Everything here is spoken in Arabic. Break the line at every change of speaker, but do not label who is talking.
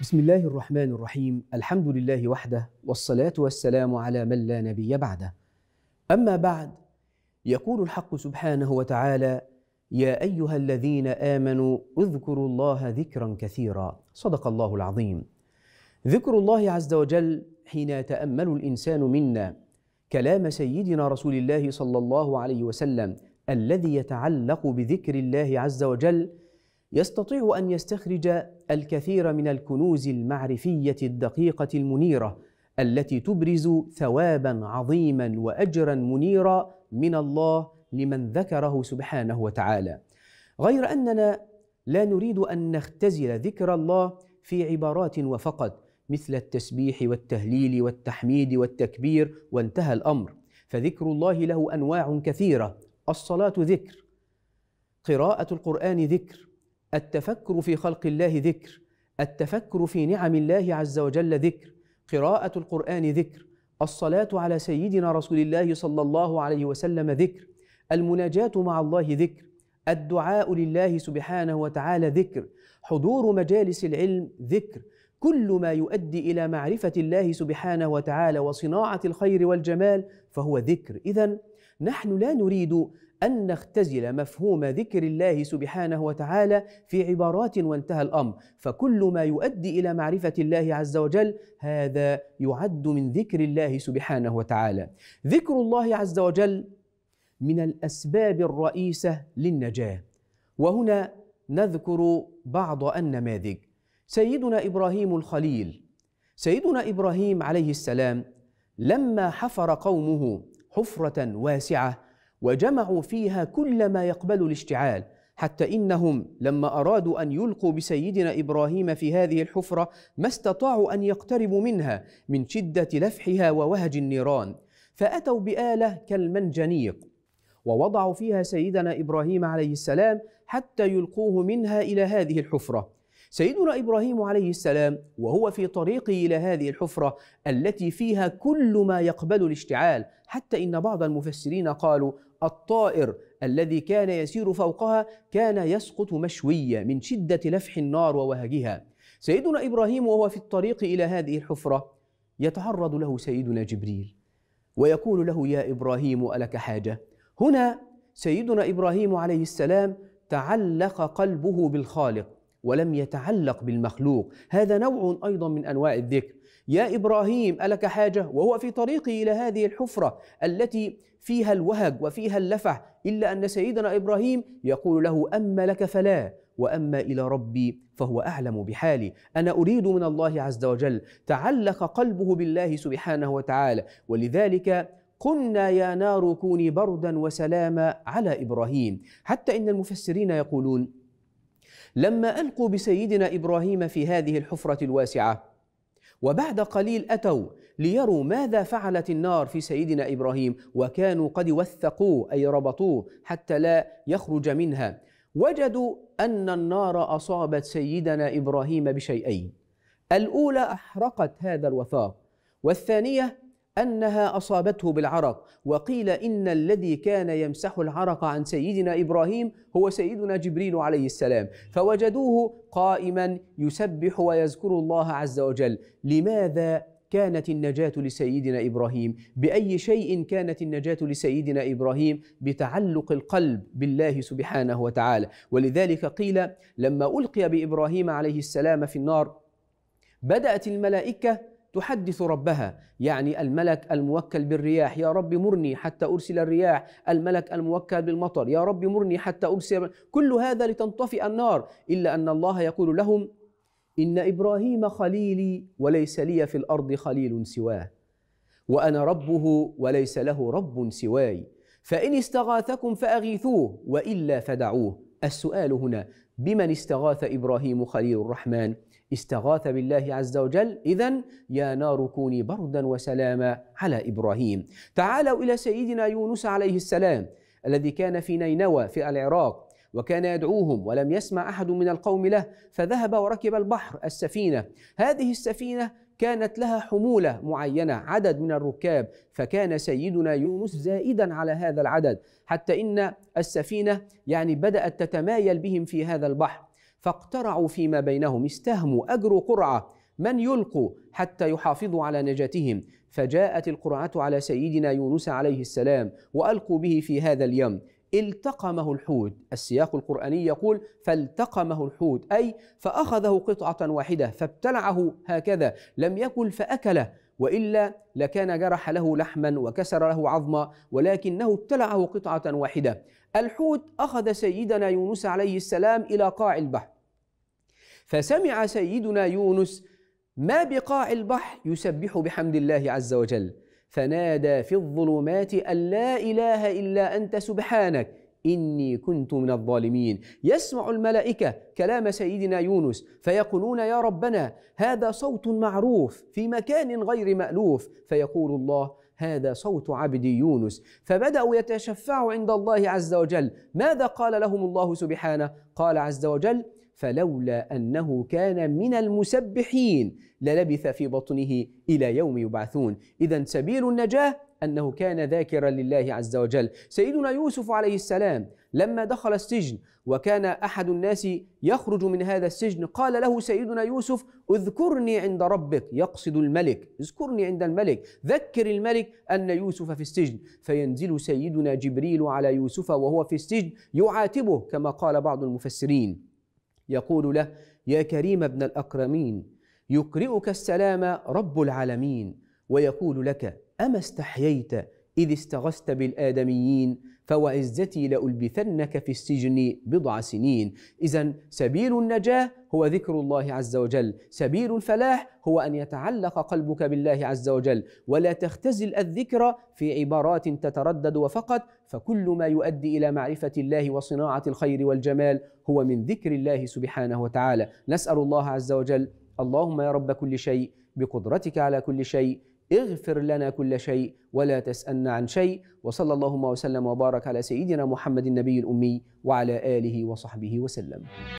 بسم الله الرحمن الرحيم. الحمد لله وحده والصلاة والسلام على من لا نبي بعده. أما بعد يقول الحق سبحانه وتعالى يا أيها الذين آمنوا اذكروا الله ذكرا كثيرا. صدق الله العظيم. ذكر الله عز وجل حين يتأمل الإنسان منا كلام سيدنا رسول الله صلى الله عليه وسلم الذي يتعلق بذكر الله عز وجل يستطيع أن يستخرج الكثير من الكنوز المعرفية الدقيقة المنيرة التي تبرز ثوابا عظيما واجرا منيرا من الله لمن ذكره سبحانه وتعالى. غير أننا لا نريد أن نختزل ذكر الله في عبارات وفقط مثل التسبيح والتهليل والتحميد والتكبير وانتهى الأمر. فذكر الله له أنواع كثيرة. الصلاة ذكر. قراءة القرآن ذكر. التفكر في خلق الله ذكر التفكر في نعم الله عز وجل ذكر قراءة القرآن ذكر الصلاة على سيدنا رسول الله صلى الله عليه وسلم ذكر المناجاة مع الله ذكر الدعاء لله سبحانه وتعالى ذكر حضور مجالس العلم ذكر كل ما يؤدي إلى معرفة الله سبحانه وتعالى وصناعة الخير والجمال فهو ذكر. اذا نحن لا نريد أن نختزل مفهوم ذكر الله سبحانه وتعالى في عبارات وانتهى الأمر. فكل ما يؤدي إلى معرفة الله عز وجل هذا يعد من ذكر الله سبحانه وتعالى. ذكر الله عز وجل من الأسباب الرئيسة للنجاة. وهنا نذكر بعض النماذج. سيدنا إبراهيم الخليل سيدنا إبراهيم عليه السلام لما حفر قومه حفرة واسعة وجمعوا فيها كل ما يقبل الاشتعال حتى إنهم لما أرادوا أن يلقوا بسيدنا إبراهيم في هذه الحفرة ما استطاعوا أن يقتربوا منها من شدة لفحها ووهج النيران فأتوا بآلة كالمنجنيق ووضعوا فيها سيدنا إبراهيم عليه السلام حتى يلقوه منها إلى هذه الحفرة. سيدنا إبراهيم عليه السلام وهو في طريقه إلى هذه الحفرة التي فيها كل ما يقبل الاشتعال. حتى إن بعض المفسرين قالوا الطائر الذي كان يسير فوقها كان يسقط مشويا من شدة لفح النار ووهجها. سيدنا إبراهيم وهو في الطريق إلى هذه الحفرة يتعرض له سيدنا جبريل ويقول له يا إبراهيم ألك حاجة. هنا سيدنا إبراهيم عليه السلام تعلق قلبه بالخالق ولم يتعلق بالمخلوق. هذا نوع أيضا من أنواع الذكر. يا إبراهيم ألك حاجة؟ وهو في طريقه إلى هذه الحفرة التي فيها الوهج وفيها اللفح إلا أن سيدنا إبراهيم يقول له أما لك فلا وأما إلى ربي فهو أعلم بحالي. أنا أريد من الله عز وجل تعلق قلبه بالله سبحانه وتعالى. ولذلك قلنا يا نار كوني بردا وسلاما على إبراهيم. حتى إن المفسرين يقولون لما ألقوا بسيدنا إبراهيم في هذه الحفرة الواسعة. وبعد قليل أتوا ليروا ماذا فعلت النار في سيدنا إبراهيم وكانوا قد وثقوه أي ربطوه حتى لا يخرج منها. وجدوا أن النار أصابت سيدنا إبراهيم بشيئين. الأولى أحرقت هذا الوثاق والثانية أنها أصابته بالعرق وقيل إن الذي كان يمسح العرق عن سيدنا إبراهيم هو سيدنا جبريل عليه السلام. فوجدوه قائما يسبح ويذكر الله عز وجل. لماذا كانت النجاة لسيدنا إبراهيم؟ بأي شيء كانت النجاة لسيدنا إبراهيم؟ بتعلق القلب بالله سبحانه وتعالى. ولذلك قيل لما ألقي بإبراهيم عليه السلام في النار بدأت الملائكة تحدث ربها. يعني الملك الموكل بالرياح يا رب مرني حتى أرسل الرياح. الملك الموكل بالمطر يا رب مرني حتى أرسل كل هذا لتنطفئ النار. إلا أن الله يقول لهم إن إبراهيم خليلي وليس لي في الأرض خليل سواه وأنا ربه وليس له رب سواي. فإن استغاثكم فأغيثوه وإلا فدعوه. السؤال هنا بمن استغاث إبراهيم خليل الرحمن؟ استغاث بالله عز وجل. اذا يا نار كوني بردا وسلاما على إبراهيم. تعالوا إلى سيدنا يونس عليه السلام الذي كان في نينوى في العراق وكان يدعوهم ولم يسمع أحد من القوم له فذهب وركب البحر السفينة. هذه السفينة كانت لها حمولة معينة عدد من الركاب فكان سيدنا يونس زائدا على هذا العدد. حتى إن السفينة يعني بدأت تتمايل بهم في هذا البحر. فاقترعوا فيما بينهم استهموا أجروا قرعة. من يلقوا حتى يحافظوا على نجاتهم؟ فجاءت القرعة على سيدنا يونس عليه السلام وألقوا به في هذا اليم التقمه الحوت. السياق القرآني يقول فالتقمه الحوت أي فأخذه قطعة واحدة فابتلعه هكذا. لم يكن فأكله. وإلا لكان جرح له لحما وكسر له عظما ولكنه ابتلعه قطعة واحدة. الحوت أخذ سيدنا يونس عليه السلام إلى قاع البحر. فسمع سيدنا يونس ما بقاع البحر يسبح بحمد الله عز وجل. فنادى في الظلمات أن لا إله إلا أنت سبحانك. إني كنت من الظالمين. يسمع الملائكة كلام سيدنا يونس فيقولون يا ربنا هذا صوت معروف في مكان غير مألوف. فيقول الله هذا صوت عبدي يونس. فبدأوا يتشفعوا عند الله عز وجل. ماذا قال لهم الله سبحانه؟ قال عز وجل فلولا أنه كان من المسبحين للبث في بطنه إلى يوم يبعثون. اذا سبيل النجاة أنه كان ذاكرا لله عز وجل. سيدنا يوسف عليه السلام لما دخل السجن وكان أحد الناس يخرج من هذا السجن قال له سيدنا يوسف اذكرني عند ربك يقصد الملك اذكرني عند الملك ذكر الملك أن يوسف في السجن. فينزل سيدنا جبريل على يوسف وهو في السجن يعاتبه كما قال بعض المفسرين. يقول له يا كريم ابن الأكرمين يقرئك السلام رب العالمين ويقول لك أما استحييت إذ استغثت بالآدميين فوعزتي لألبثنك في السجن بضع سنين. إذا سبيل النجاة هو ذكر الله عز وجل. سبيل الفلاح هو أن يتعلق قلبك بالله عز وجل. ولا تختزل الذكر في عبارات تتردد وفقط فكل ما يؤدي إلى معرفة الله وصناعة الخير والجمال هو من ذكر الله سبحانه وتعالى. نسأل الله عز وجل. اللهم يا رب كل شيء بقدرتك على كل شيء اغفر لنا كل شيء ولا تسألنا عن شيء وصلى اللهم وسلم وبارك على سيدنا محمد النبي الأمي وعلى آله وصحبه وسلم.